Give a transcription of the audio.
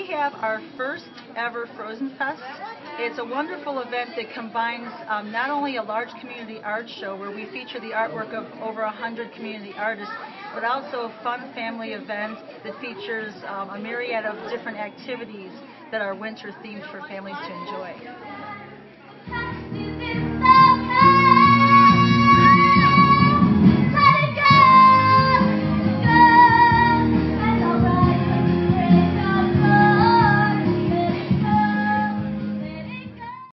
we have our first ever Frozen Fest. It's a wonderful event that combines um, not only a large community art show where we feature the artwork of over 100 community artists, but also fun family events that features um, a myriad of different activities that are winter themed for families to enjoy.